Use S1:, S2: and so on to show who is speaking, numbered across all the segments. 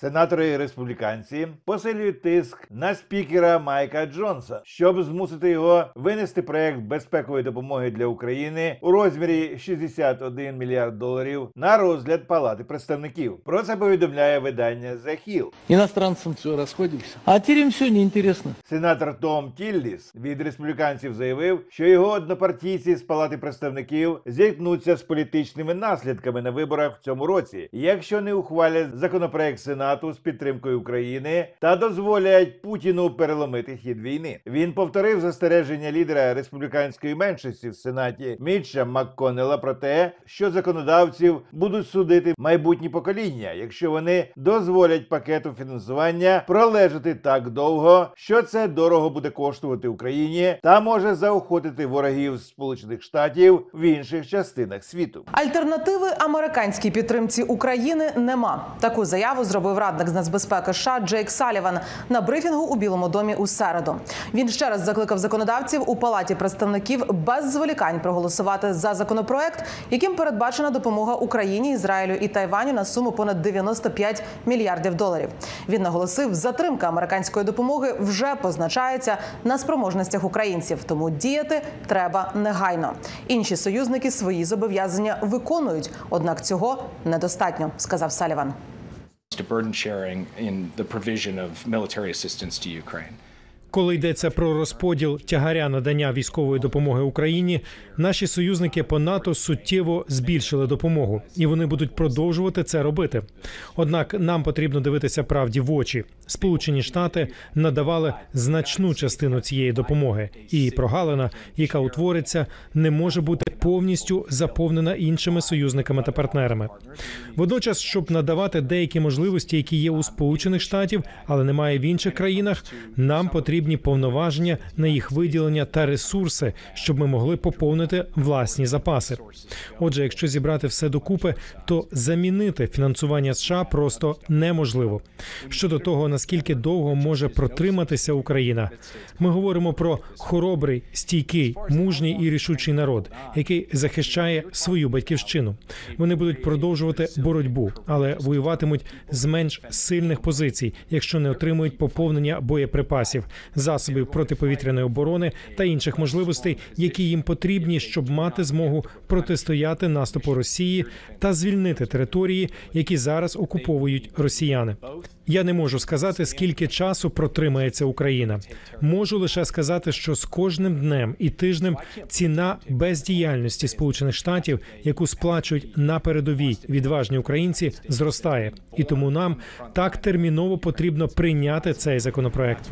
S1: Сенатори республіканці посилюють тиск на спікера Майка Джонса, щоб змусити його винести проект безпекової допомоги для України у розмірі 61 мільярд доларів на розгляд Палати представників. Про це повідомляє видання The Hill.
S2: Иностранцам все, расходимся. А им все неинтересно.
S1: Сенатор Том Тілліс від республіканців заявив, що його однопартійці з Палати представників зіткнуться з політичними наслідками на виборах в цьому році, якщо не ухвалять законопроект Сенату з підтримкою України та дозволять Путіну переломити хід війни. Він повторив застереження лідера республіканської меншості в Сенаті Мітча МакКоннелла про те, що законодавців будуть судити майбутні покоління, якщо вони дозволять пакету фінансування пролежати так довго, що це дорого буде коштувати Україні та може заохотити ворогів Сполучених Штатів в інших частинах світу.
S3: Альтернативи американській підтримці України нема. Таку заяву зробив радник з нацбезпеки США Джейк Саліван на брифінгу у Білому домі у середу. Він ще раз закликав законодавців у палаті представників без зволікань проголосувати за законопроект, яким передбачена допомога Україні, Ізраїлю і Тайваню на суму понад 95 мільярдів доларів. Він наголосив, затримка американської допомоги вже позначається на спроможностях українців, тому діяти треба негайно. Інші союзники свої зобов'язання виконують, однак цього недостатньо, сказав Саліван.
S4: To burden sharing in the provision of military assistance to Ukraine.
S5: Коли йдеться про розподіл тягаря надання військової допомоги Україні, наші союзники по НАТО суттєво збільшили допомогу, і вони будуть продовжувати це робити. Однак нам потрібно дивитися правді в очі. Сполучені Штати надавали значну частину цієї допомоги, і прогалина, яка утвориться, не може бути повністю заповнена іншими союзниками та партнерами. Водночас, щоб надавати деякі можливості, які є у Сполучених Штатів, але немає в інших країнах, нам потрібні повноваження на їх виділення та ресурси, щоб ми могли поповнити власні запаси. Отже, якщо зібрати все докупи, то замінити фінансування США просто неможливо. Щодо того, наскільки довго може протриматися Україна, ми говоримо про хоробрий, стійкий, мужній і рішучий народ, який захищає свою батьківщину. Вони будуть продовжувати боротьбу, але воюватимуть з менш сильних позицій, якщо не отримують поповнення боєприпасів, засобів протиповітряної оборони та інших можливостей, які їм потрібні, щоб мати змогу протистояти наступу Росії та звільнити території, які зараз окуповують росіяни. Я не можу сказати, скільки часу протримається Україна. Можу лише сказати, що з кожним днем і тижнем ціна бездіяльності Сполучених Штатів, яку сплачують на передовій відважні українці, зростає, і тому нам так терміново потрібно прийняти цей законопроект.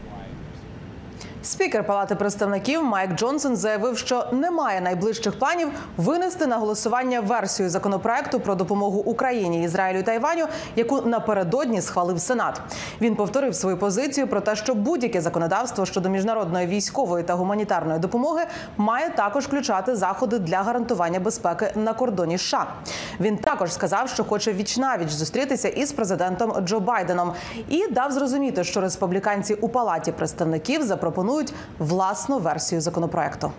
S3: Спікер Палати представників Майк Джонсон заявив, що немає найближчих планів винести на голосування версію законопроекту про допомогу Україні, Ізраїлю і Тайваню, яку напередодні схвалив Сенат. Він повторив свою позицію про те, що будь-яке законодавство щодо міжнародної військової та гуманітарної допомоги має також включати заходи для гарантування безпеки на кордоні. США. він також сказав, що хоче вічнавіч зустрітися із президентом Джо Байденом і дав зрозуміти, що республіканці у палаті представників запропонують власну версію законопроекту.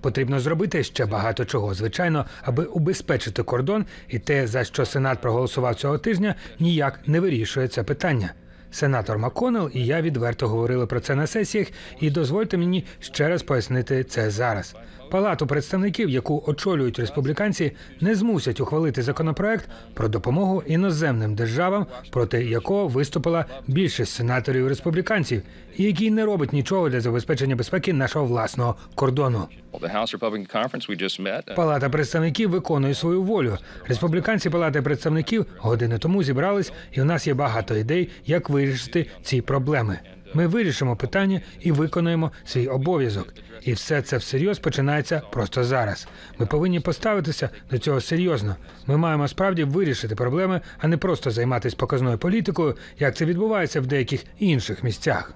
S6: Потрібно зробити ще багато чого, звичайно, аби убезпечити кордон, і те, за що Сенат проголосував цього тижня, ніяк не вирішує це питання. Сенатор МакКоннелл і я відверто говорили про це на сесіях, і дозвольте мені ще раз пояснити це зараз. Палату представників, яку очолюють республіканці, не змусять ухвалити законопроект про допомогу іноземним державам, проти якого виступила більшість сенаторів республіканців, і який не робить нічого для забезпечення безпеки нашого власного кордону.
S7: Uh,
S6: Палата представників виконує свою волю. Республіканці Палати представників години тому зібрались, і у нас є багато ідей, як вирішити ці проблеми. Ми вирішимо питання і виконаємо свій обов'язок. І все це всерйоз починається просто зараз. Ми повинні поставитися до цього серйозно. Ми маємо справді вирішити проблеми, а не просто займатися показною політикою, як це відбувається в деяких інших місцях.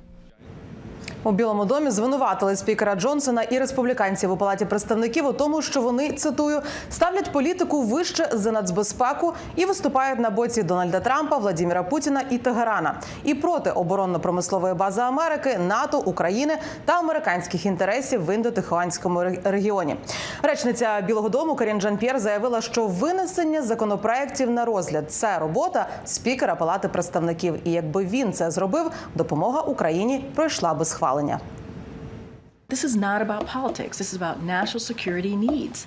S3: У Білому домі звинуватили спікера Джонсона і республіканців у палаті представників у тому, що вони цитую ставлять політику вище за нацбезпеку і виступають на боці Дональда Трампа, Владіміра Путіна і Тегерана і проти оборонно-промислової бази Америки, НАТО, України та американських інтересів в індотихуанському регіоні. Речниця Білого Дому Карін Жан П'єр заявила, що винесення законопроєктів на розгляд це робота спікера Палати представників. І якби він це зробив, допомога Україні пройшла би схвалення.
S8: This is not about politics. This is about national security needs.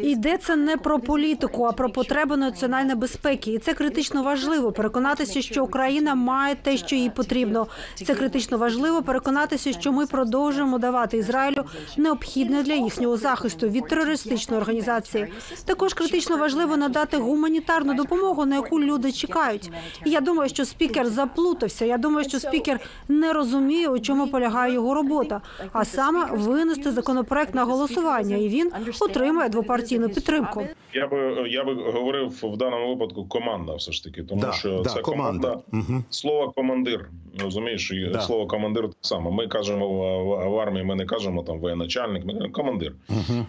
S9: Йдеться не про політику, а про потреби національної безпеки. І це критично важливо переконатися, що Україна має те, що їй потрібно. Це критично важливо переконатися, що ми продовжуємо давати Ізраїлю необхідне для їхнього захисту від терористичної організації. Також критично важливо надати гуманітарну допомогу, на яку люди чекають. І я думаю, що спікер заплутався. Я думаю, що спікер не розуміє, у чому полягає його робота, а саме винести законопроект на голосування, і він отримає двопартійну підтримку.
S10: Я би я би говорив в даному випадку команда, все ж таки, тому
S11: Да,
S10: що
S11: да,
S10: це
S11: команда.
S10: команда. Слово командир. Розумієш,
S11: Да.
S10: слово командир так само. Ми кажемо в, в, в армії, ми не кажемо там воєначальник, ми кажемо командир.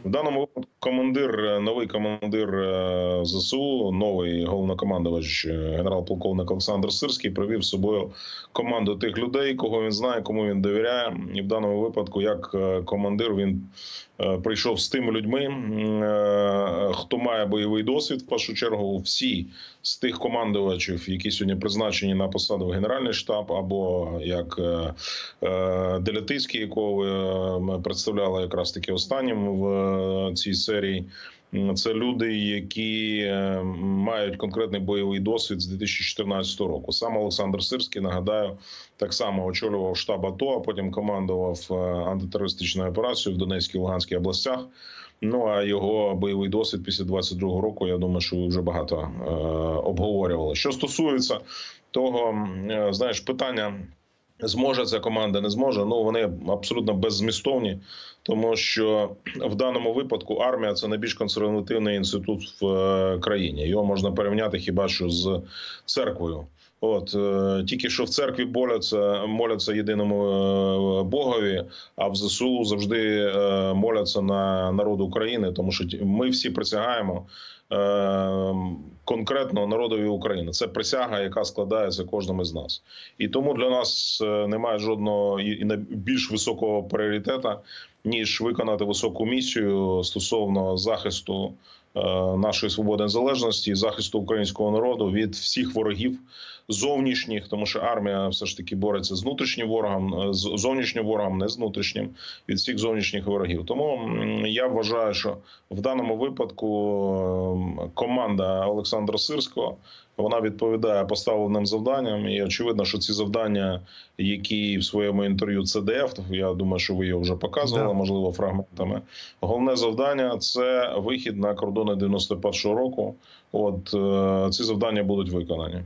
S10: В даному випадку командир, е, новий командир е, ЗСУ, новий головнокомандувач, е, генерал-полковник Олександр Сирський, привів з собою команду тих людей, кого він знає, кому він довіряє. І в даному випадку, як командир, він прийшов з тими людьми, хто має бойовий досвід. В першу чергу, всі з тих командувачів, які сьогодні призначені на посаду Генеральний штаб, або як е, е, Делятицький, якого е, ми представляли якраз таки останнім в е, цій серії. Це люди, які е, мають конкретний бойовий досвід з 2014 року. Сам Олександр Сирський, нагадаю, так само очолював штаб АТО, а потім командував е, антитерористичною операцією в Донецькій і Луганській областях. Ну а його бойовий досвід після 22-го року, я думаю, що ви вже багато е, обговорювали. Що стосується того, е, знаєш, питання. Зможе ця команда, не зможе. Ну вони абсолютно беззмістовні, тому що в даному випадку армія це найбільш консервативний інститут в е, країні. Його можна порівняти хіба що з церквою. От е, тільки що в церкві моляться, моляться єдиному е, Богові, а в ЗСУ завжди е, моляться на народ України, тому що ми всі присягаємо конкретно народові України. Це присяга, яка складається кожним із нас. І тому для нас немає жодного і більш високого пріоритета, ніж виконати високу місію стосовно захисту нашої свободи незалежності, захисту українського народу від всіх ворогів зовнішніх, тому що армія все ж таки бореться з внутрішнім ворогом, е, з зовнішнім ворогом, не з внутрішнім від всіх зовнішніх ворогів. Тому я вважаю, що в даному випадку ем, команда Олександра Сирського вона відповідає поставленим завданням. І очевидно, що ці завдання, які в своєму інтерв'ю ЦДФ, я думаю, що ви його вже показували,
S11: Да.
S10: можливо, фрагментами. Головне завдання це вихід на кордони 91-го року. От е, ці завдання будуть виконані.